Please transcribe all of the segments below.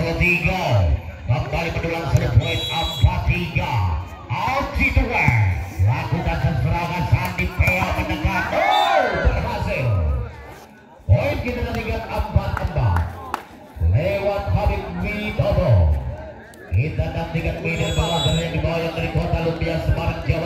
Salatiga kembali mendulang satu poin empat tiga. Auksi tua lakukan serangan Sandi Pea menekan. Oh berhasil. Poin kita tinggal empat empat lewat Habib Widodo. Kita nantikan middle bawah dari di bawah yang dari kota Lumpia Semarang Jawa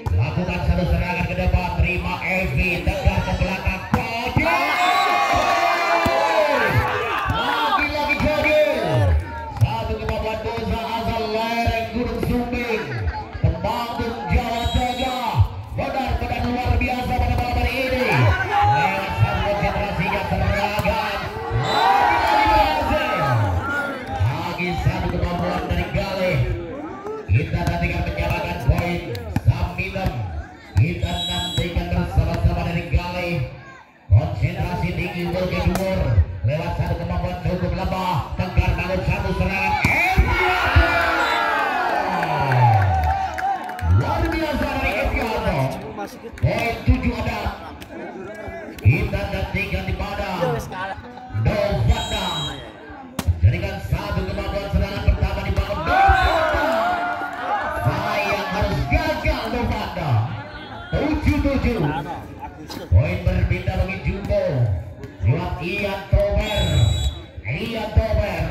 lakukan satu serangan ke depan. Terima Evi tegar ke belakang. Lagi-lagi Kodil satu kemampuan dosa asal lereng Gunung Sumbing. Temanggung Jawa Tengah benar-benar luar biasa pada malam hari ini. Lewat satu konsentrasinya serangan lagi satu kemampuan dari Gale. Kita nantikan Ian Tober. Ian Tober.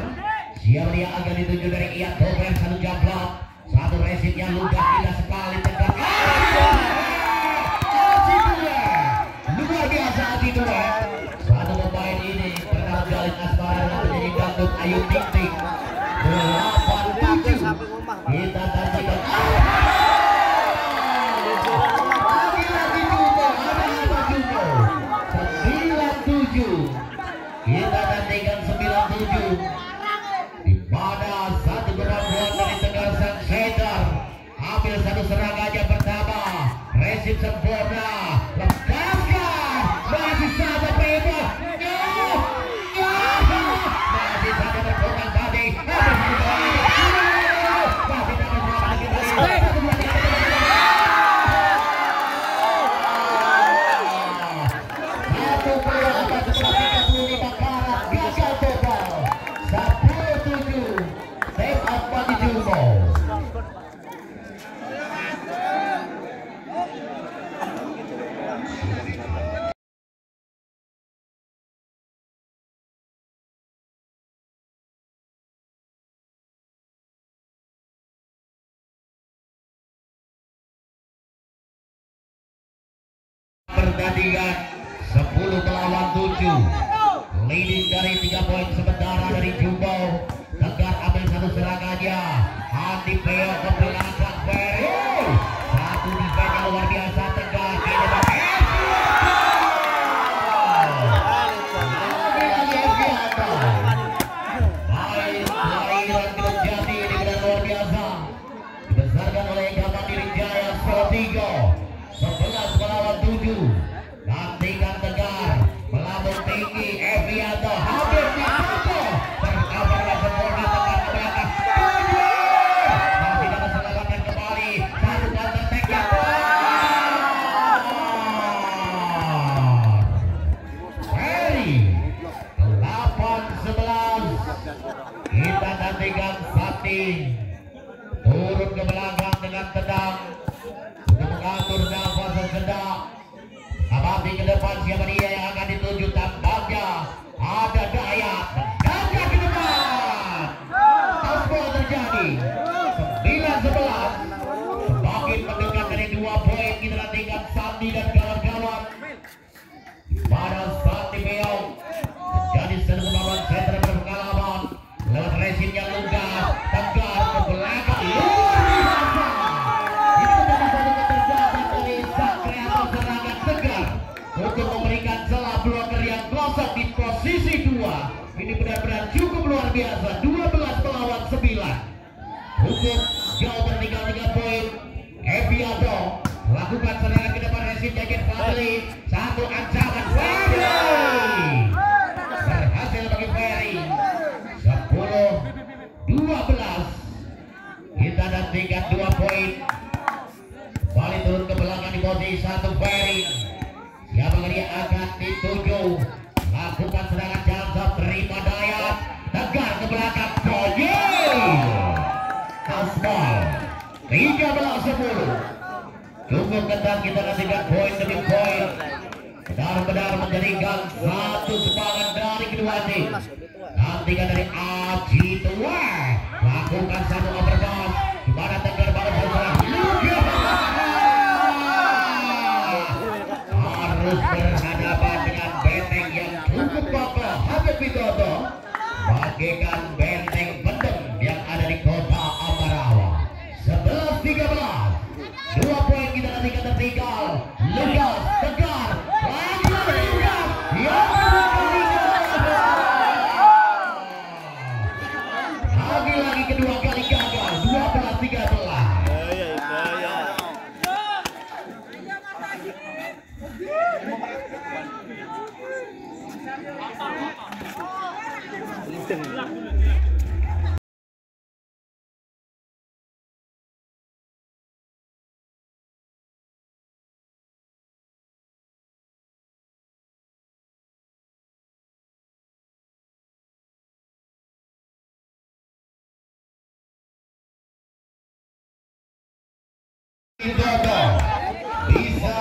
Siapa dia akan dituju dari Ian Tober satu jamplak. Satu resitnya ludah tidak sekali tegak. Dua. Luar biasa Aji dua. Satu pemain ini pernah jalin asmara menjadi gandut Ayu Ting Ting. Delapan pertandingan 10 melawan 7 leading dari 3 poin sementara 9-11 makin mendekat dari dua poin kita nantikan Sandi dan kawan-kawan. Pada saat di Meong jadi seru lawan center berpengalaman. Lewat yang lugas tegar ke belakang. Luar biasa. Itu dari satu kecerdasan dari sang kreator serangan segar untuk memberikan celah bloker yang kosong di posisi dua. Ini benar-benar cukup luar biasa cukup jawaban 33 poin. Ebiado lakukan serangan ke depan Resim Jacket Fadli. Satu ancaman Fadli. Berhasil bagi Ferry. 10 12 kita ada tingkat 2 poin. Bali turun ke belakang di posisi satu Ferry. Siapa dia akan dituju? Lakukan serangan 13-10 Cukup ketat kita ketiga poin demi poin Benar-benar menjadikan satu sepadan dari kedua tim Nantikan dari Aji Tua Lakukan satu overpass. Di mana tegar baru? Disa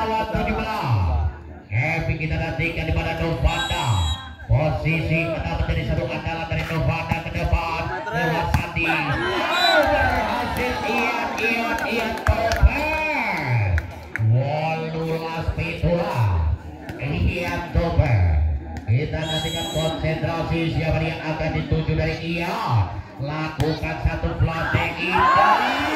satu di belah Happy kita nantikan pada Novanda posisi kena menjadi satu andalan dari Novanda ke depan. Lewat Sandi berhasil Ian Ian Ian Tober walulas pitulah Ian Tober kita nantikan konsentrasi siapa yang akan dituju dari Ian. Lakukan satu flank indah.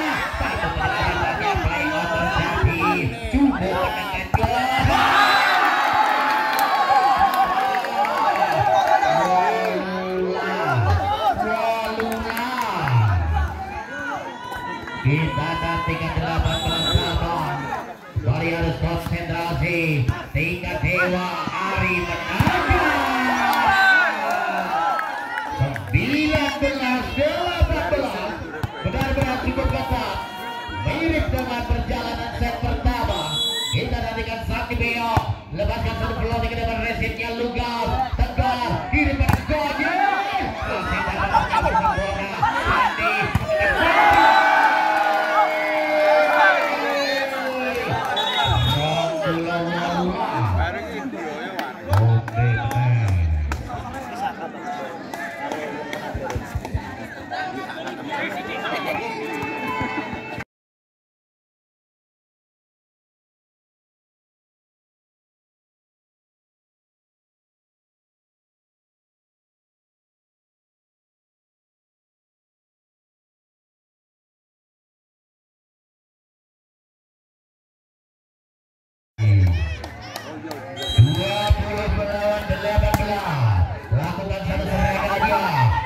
nosotros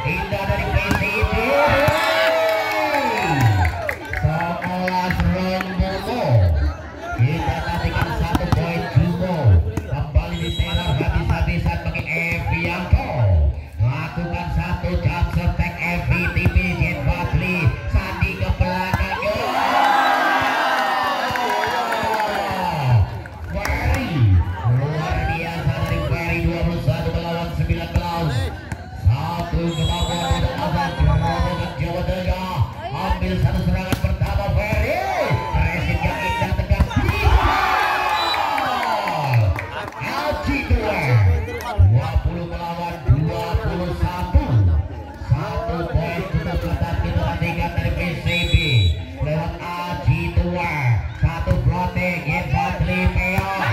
Amen. पे ये बात ले पे आ